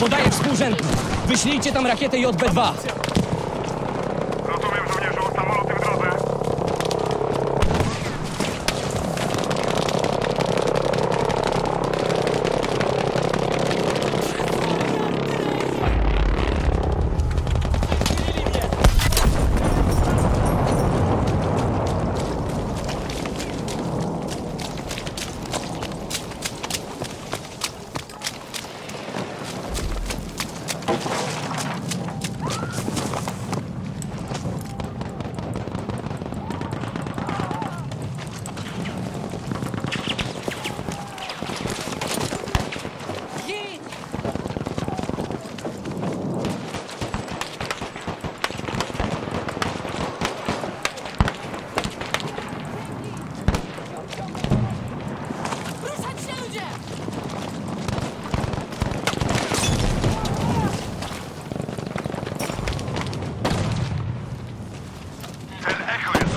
Podaję współrzędny. Wyślijcie tam rakietę JB-2. and Echo is